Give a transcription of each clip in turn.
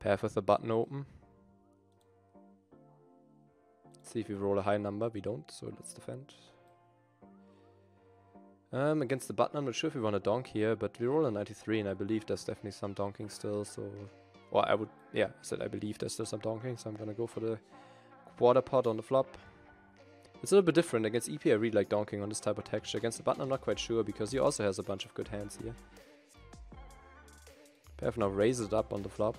Pav with the button open. See if we roll a high number. We don't, so let's defend. Um, against the button, I'm not sure if we want to donk here, but we roll a 93, and I believe there's definitely some donking still, so... Or I would... Yeah, I said I believe there's still some donking, so I'm gonna go for the quarter pot on the flop. It's a little bit different. Against EP, I really like donking on this type of texture. Against the button, I'm not quite sure, because he also has a bunch of good hands here. Pav now raises it up on the flop.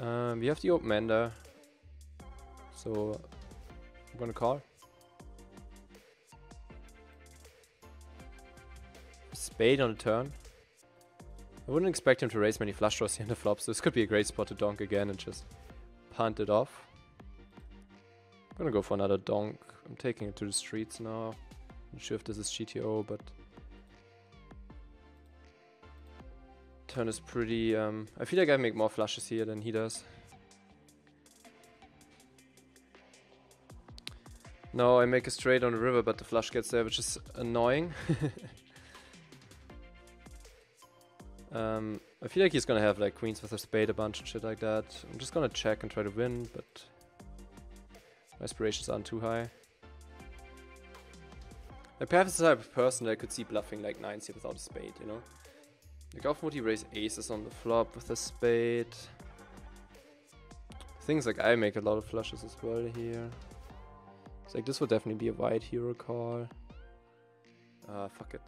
Um, we have the open ender. So, I'm gonna call. Spade on the turn. I wouldn't expect him to raise many flush draws here in the flop, so this could be a great spot to donk again and just punt it off. I'm gonna go for another donk. I'm taking it to the streets now. Not sure if this is GTO, but turn is pretty... Um, I feel like I make more flushes here than he does. No, I make a straight on the river, but the flush gets there, which is annoying. um, I feel like he's gonna have like queens with a spade, a bunch and shit like that. I'm just gonna check and try to win, but my aspirations aren't too high. Pav is the type of person that I could see bluffing like nines here without a spade, you know? Like often would he raise aces on the flop with a spade. Things like I make a lot of flushes as well here. It's like this would definitely be a white hero call. Uh, fuck it.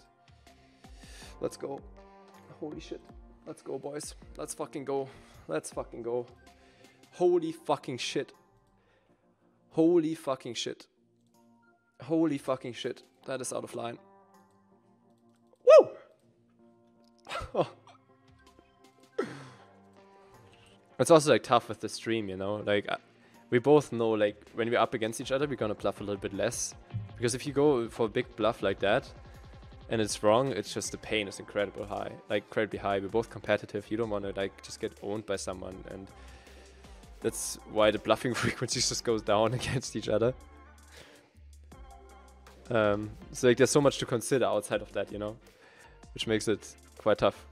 Let's go. Holy shit. Let's go, boys. Let's fucking go. Let's fucking go. Holy fucking shit. Holy fucking shit. Holy fucking shit. That is out of line. it's also like tough with the stream, you know? Like, we both know like when we're up against each other, we're gonna bluff a little bit less. Because if you go for a big bluff like that, and it's wrong, it's just the pain is incredible high, like incredibly high. We're both competitive. You don't want to like just get owned by someone, and that's why the bluffing frequency just goes down against each other. Um, so like there's so much to consider outside of that, you know, which makes it quite tough.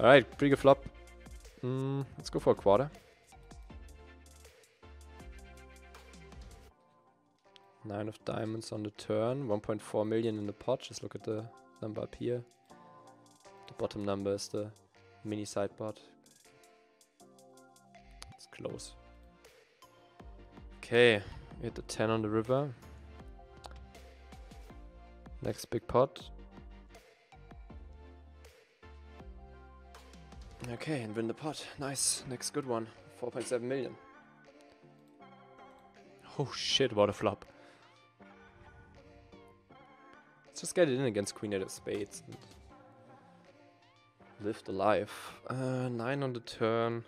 All right, pretty good flop. Mm, let's go for a quarter. Nine of diamonds on the turn. 1.4 million in the pot. Just look at the number up here. The bottom number is the mini sideboard. It's close. Okay, we hit the 10 on the river. Next big pot. Okay, and win the pot. Nice. Next good one. 4.7 million. Oh shit, what a flop. Let's just get it in against Queen of Spades. And live the life. Uh, nine on the turn.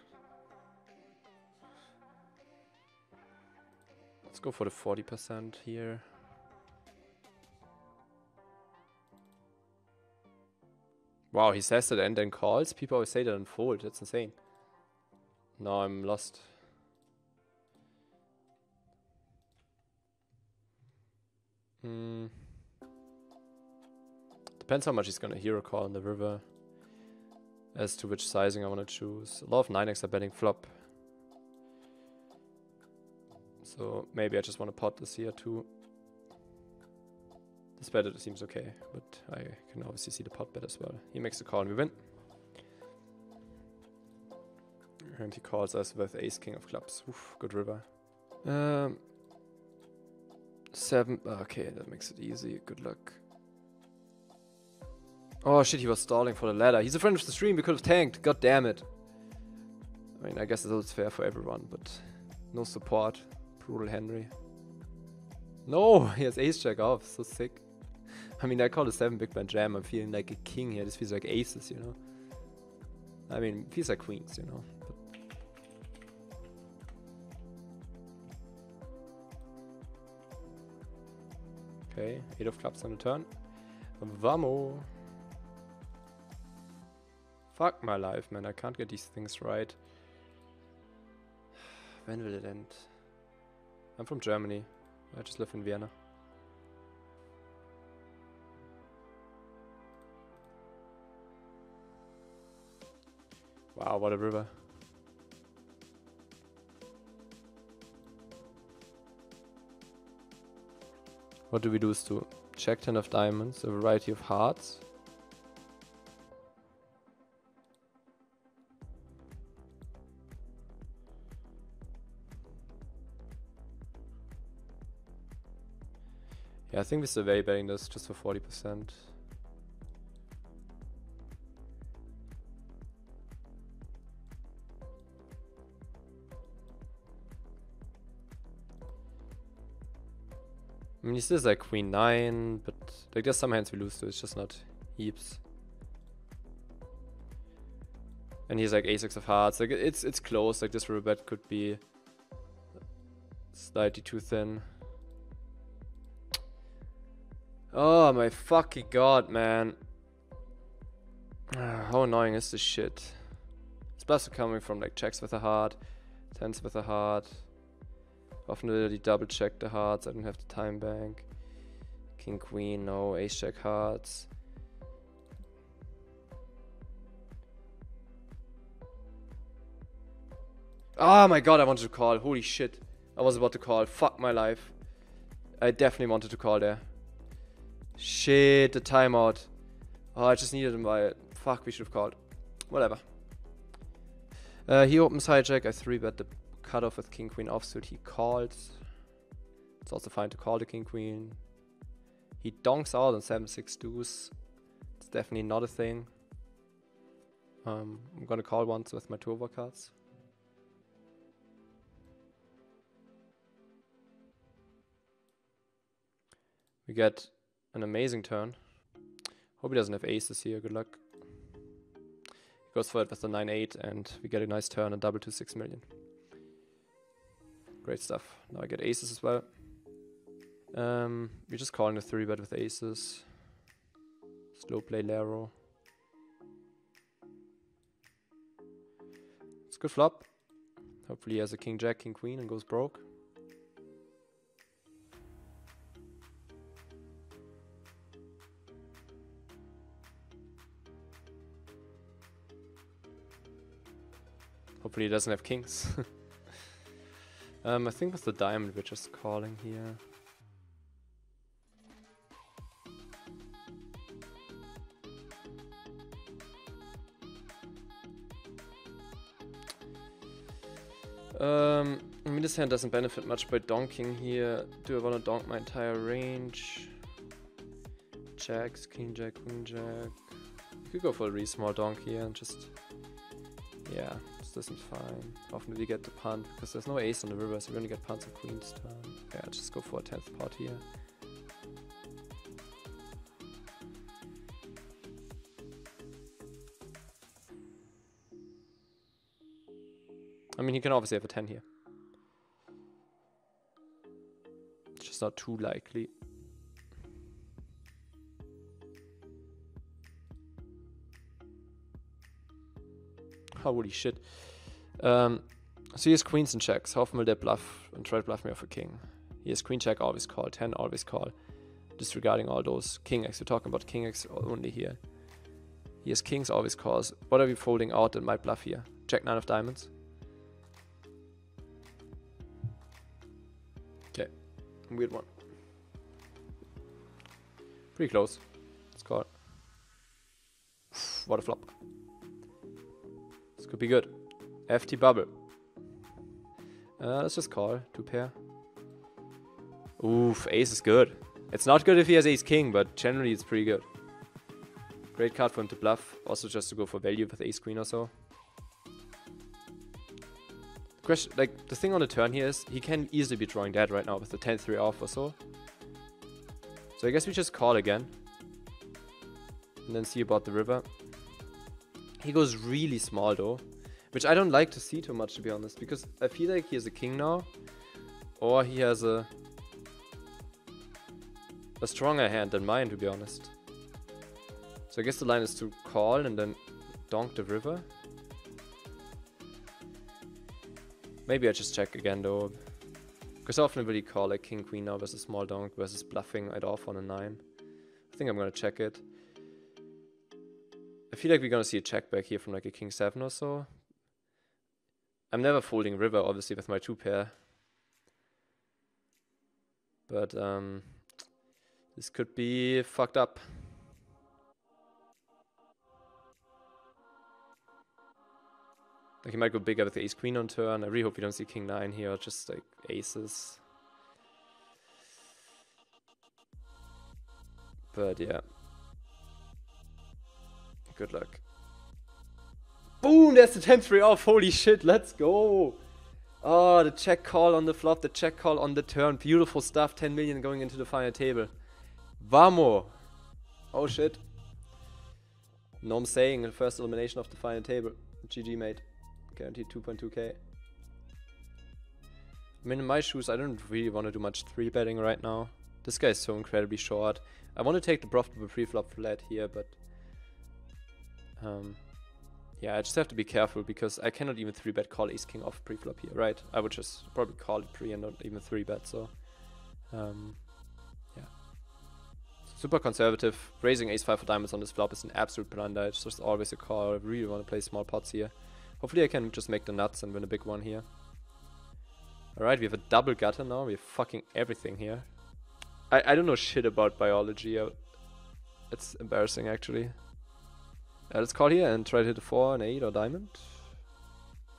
Let's go for the 40% here. Wow, he says that and then calls. People always say that and fold. That's insane. Now I'm lost. Hmm. Depends how much he's gonna hero call in the river. As to which sizing I want to choose. A lot of 9x are betting flop. So maybe I just want to pot this here too. This it seems okay, but I can obviously see the pot bet as well. He makes the call and we win. And he calls us with ace king of clubs. Oof, good river. Um, seven. Okay, that makes it easy. Good luck. Oh shit, he was stalling for the ladder. He's a friend of the stream, we could have tanked. God damn it. I mean, I guess it's fair for everyone, but no support. Brutal Henri. No, he has ace jack off. So sick. I mean, I call a 7 big blind jam. I'm feeling like a king here. This feels like aces, you know? I mean, feels like queens, you know? But okay, 8 of clubs on the turn. Vamo! Fuck my life, man. I can't get these things right. When will it end? I'm from Germany. I just live in Vienna. Wow, what a river. What do we lose to? Check 10 of diamonds, a variety of hearts. Yeah, I think we're survey betting this just for 40%. I mean, he still like queen 9, but like there's some hands we lose to, it's just not heaps. And he's like a6 of hearts, like it's it's close, like this river bet could be slightly too thin. Oh my fucking god, man. Ah, how annoying is this shit? It's bluffs coming from like checks with a heart, tens with a heart. Really double check the hearts, I don't have the time bank. King, queen, no, ace check hearts. Oh my god, I wanted to call. Holy shit. I was about to call. Fuck my life. I definitely wanted to call there. Shit, the timeout. Oh, I just needed him by Fuck, we should have called. Whatever. Uh, he opens hijack. I 3 bet the cutoff with king queen offsuit. He calls. It's also fine to call the king queen. He donks out on 7 6 deuce. It's definitely not a thing. Um, I'm gonna call once with my two over cards. We get an amazing turn. Hope he doesn't have aces here. Good luck. He goes for it with the 9-8 and we get a nice turn and double to 6 million. Great stuff. Now I get aces as well. Um, we're just calling a 3 bet with aces. Slow play Laro. It's a good flop. Hopefully he has a king jack, king queen and goes broke. Hopefully he doesn't have kings. um, I think with the diamond we're just calling here. Um, I mean, this hand doesn't benefit much by donking here. Do I want to donk my entire range? Jacks, king jack, queen jack. You could go for a really small donk here and just... Yeah, this seems fine. Often we get the punt, because there's no ace on the river, so we only get punts and queens turn. Yeah, just go for a 10th pot here. I mean, he can obviously have a 10 here. It's just not too likely. Holy shit. Um, so he has queens and checks. How often will bluff and try to bluff me off a king? He has queen check, always call. 10, always call. Disregarding all those king x. We're talking about king x only here. He has kings, always calls. What are we folding out that might bluff here? Jack 9 of diamonds. Okay. Weird one. Pretty close. Let's call it. What a flop. Could be good. FT bubble. Uh, let's just call. Two pair. Oof, ace is good. It's not good if he has ace king, but generally it's pretty good. Great card for him to bluff. Also just to go for value with ace queen or so. Question, like, the thing on the turn here is he can easily be drawing dead right now with the 10-3 off or so. So I guess we just call again. And then see about the river. He goes really small though. Which I don't like to see too much to be honest. Because I feel like he has a king now. Or he has a... A stronger hand than mine to be honest. So I guess the line is to call and then donk the river. Maybe I just check again though. Because often will he call like king queen now versus small donk versus bluffing it off on a 9. I think I'm gonna check it feel like we're gonna see a check back here from like a king seven or so. I'm never folding river, obviously, with my two pair. But um, this could be fucked up. Like he might go bigger with the ace queen on turn. I really hope we don't see king nine here, just like aces. But yeah. Good luck. Boom! There's the 10-3 off. Holy shit, let's go! Oh, the check call on the flop, the check call on the turn. Beautiful stuff. 10 million going into the final table. Vamo! Oh shit. Norm saying the first elimination of the final table. GG, mate. Guaranteed 2.2k. I mean, in my shoes, I don't really want to do much 3 betting right now. This guy is so incredibly short. I want to take the profitable pre-flop flat here, but... Um, yeah, I just have to be careful because I cannot even 3-bet call ace-king off pre-flop here, right? I would just probably call it pre and not even 3-bet, so... Um, yeah. Super conservative. Raising ace-5 for diamonds on this flop is an absolute blunder. It's just always a call. I really want to play small pots here. Hopefully I can just make the nuts and win a big one here. Alright, we have a double gutter now. We have fucking everything here. I, I don't know shit about biology. It's embarrassing actually. Uh, let's call here and try to hit a 4, an 8 or diamond.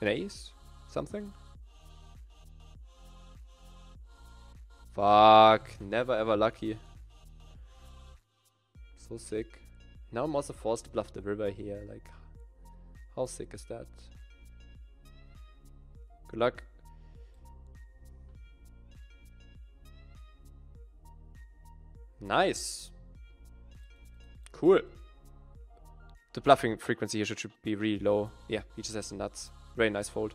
An ace? Something? Fuck. Never ever lucky. So sick. Now I'm also forced to bluff the river here. Like, how sick is that? Good luck. Nice. Cool. The bluffing frequency here should, be really low. Yeah, he just has the nuts. Very nice fold.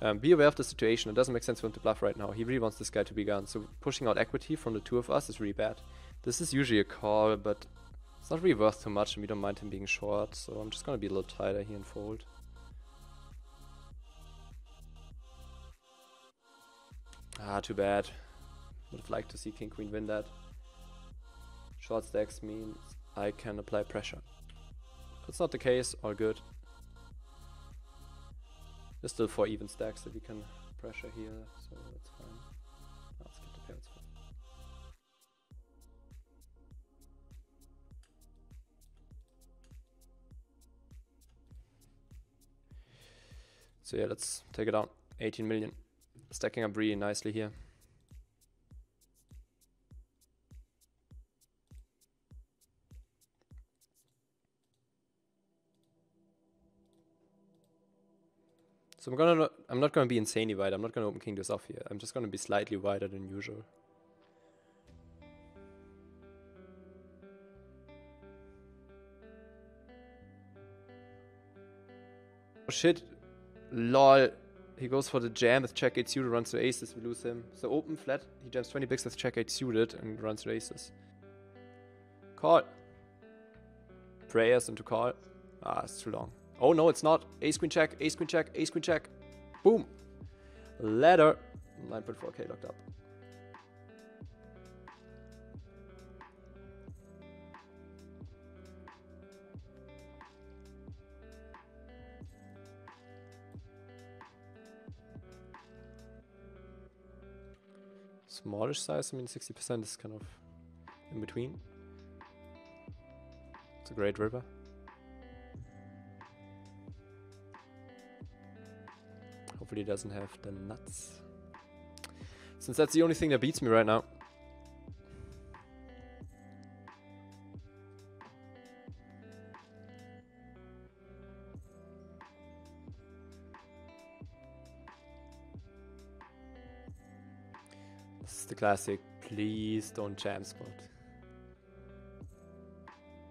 Um, be aware of the situation. It doesn't make sense for him to bluff right now. He really wants this guy to be gone. So pushing out equity from the two of us is really bad. This is usually a call, but it's not really worth too much and we don't mind him being short. So I'm just going to be a little tighter here and fold. Ah, too bad. Would have liked to see King Queen win that. Short stacks means I can apply pressure. That's not the case, all good. There's still four even stacks that we can pressure here, so that's fine. let's get the pairs. So yeah, let's take it out. 18 million. Stacking up really nicely here. So I'm gonna I'm not gonna be insanely wide. I'm not gonna open king off here. I'm just gonna be slightly wider than usual. Oh shit. Lol. He goes for the jam with check 8 suited, runs to aces, we lose him. So open flat, he jams 20 bigs with check 8 suited and runs to aces. Call. Prayers into call. Ah, it's too long. Oh no, it's not. Ace queen check, ace queen check, ace queen check. Boom. Ladder. 9.4k locked up. Smallish size, I mean 60% is kind of in between. It's a great river. Hopefully doesn't have the nuts. Since that's the only thing that beats me right now. This is the classic, please don't jam spot.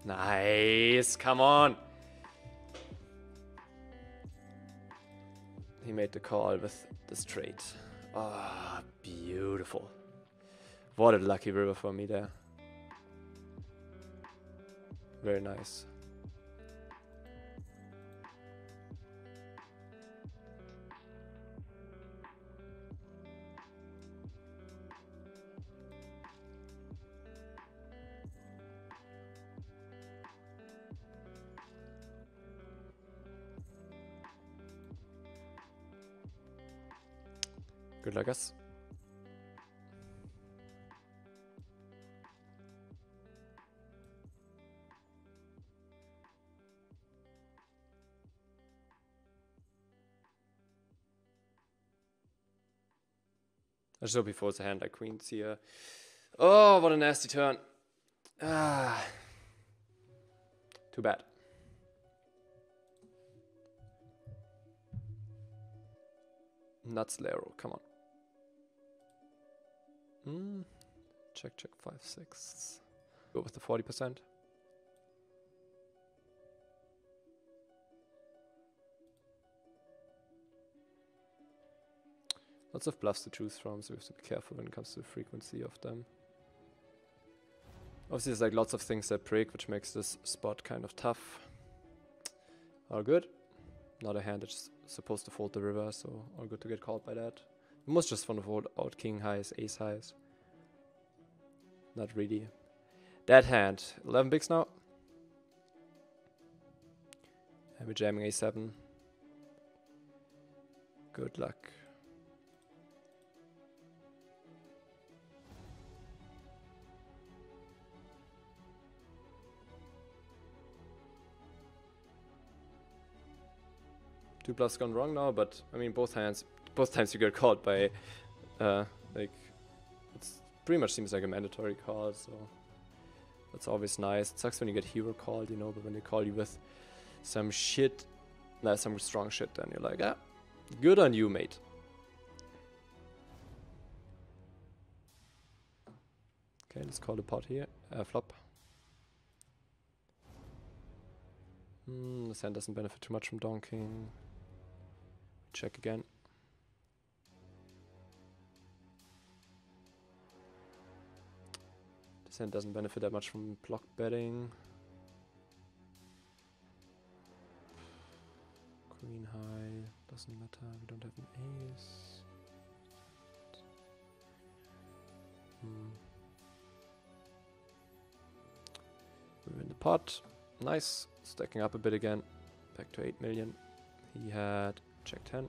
Nice, come on. Made the call with the straight. Ah, oh, beautiful. What a lucky river for me there. Very nice. Good us. I just hope he folds a hand like queens here. Oh, what a nasty turn. Ah. Too bad. Nuts Lero, come on. Hmm. Check, check, five, six. Go with the 40%. Lots of bluffs to choose from, so we have to be careful when it comes to the frequency of them. Obviously there's like lots of things that break, which makes this spot kind of tough. All good. Not a hand that's supposed to fold the river, so all good to get called by that. Must just want to fold out king highs, ace highs. Not really. That hand. 11 bigs now. And we're jamming a7. Good luck. two plus gone wrong now, but I mean both hands, both times you get called by, uh, like, it pretty much seems like a mandatory call, so that's always nice. It sucks when you get hero called, you know, but when they call you with some shit, nah, some strong shit, then you're like, ah, good on you, mate. Okay, let's call the pot here, uh, flop. Hmm, this hand doesn't benefit too much from donking. Check again. This hand doesn't benefit that much from block betting. Queen high, doesn't matter, we don't have an ace. Hmm. We the pot. Nice. Stacking up a bit again. Back to 8 million. He had Check 10.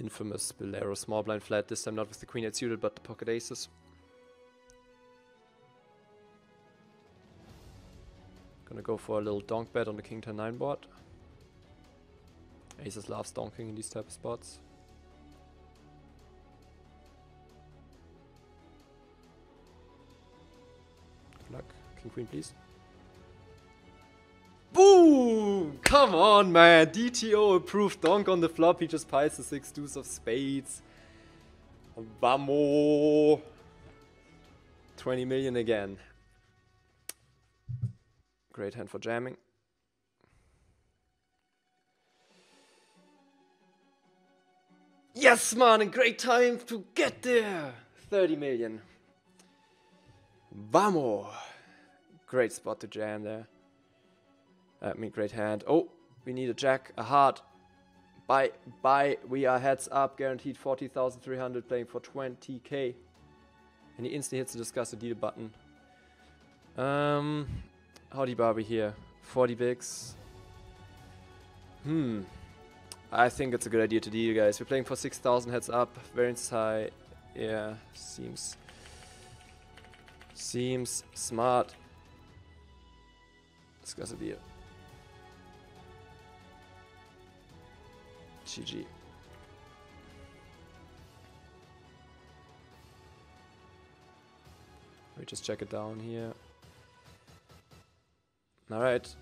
Infamous Buehlero small blind flat, this time not with the queen eight suited, but the pocket aces. Gonna go for a little donk bet on the king 10 9 board. Aces loves donking in these type of spots. Good luck. King queen please. Come on, man. DTO approved donk on the flop. He just piles the six deuce of spades. Vamos! 20 million again. Great hand for jamming. Yes, man, a great time to get there. 30 million. Vamos! Great spot to jam there. I mean, great hand. Oh, we need a jack, a heart. Buy, buy. We are heads up, guaranteed 40,300, playing for 20k. And he instantly hits the discuss the deal button. Um, howdy Barbie here. 40 bigs. Hmm. I think it's a good idea to deal, guys. We're playing for 6,000 heads up. Variance high. Yeah, seems... Seems smart. Discuss a deal. GG. We just check it down here. Alright.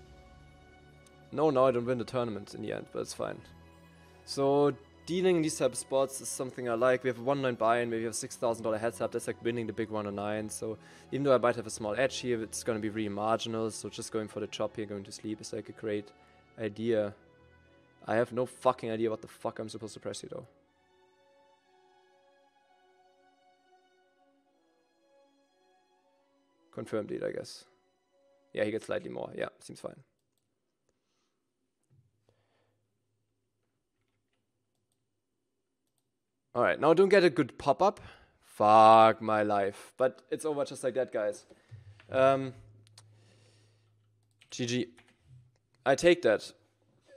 No, no, I don't win the tournament in the end, but it's fine. So, dealing in these type of spots is something I like. We have a 1-9 buy-in, maybe have $6,000 heads up. That's like winning the big 109. So, even though I might have a small edge here, it's going to be really marginal. So, just going for the chop here, going to sleep is like a great idea. I have no fucking idea what the fuck I'm supposed to press here though. Confirmed it, I guess. Yeah, he gets slightly more. Yeah, seems fine. Alright, now don't get a good pop-up. Fuck my life. But it's over just like that, guys. Um, GG. I take that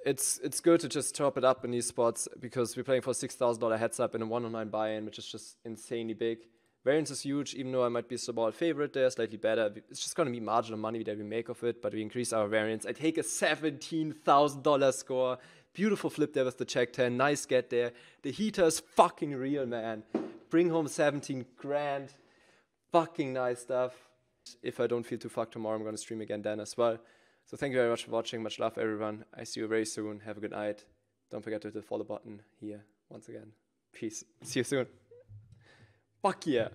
it's it's good to just top it up in these spots because we're playing for six thousand dollar heads up in a one on nine buy-in, which is just insanely big. Variance is huge, even though I might be a small favorite there, slightly better. It's just gonna be marginal money that we make of it, but we increase our variance. I take a seventeen thousand dollar score. Beautiful flip there with the check ten. Nice get there. The heater is fucking real, man. Bring home seventeen grand. Fucking nice stuff. If I don't feel too fucked tomorrow, I'm gonna stream again then as well. So thank you very much for watching. Much love, everyone. I see you very soon. Have a good night. Don't forget to hit the follow button here once again. Peace. See you soon. Fuck yeah.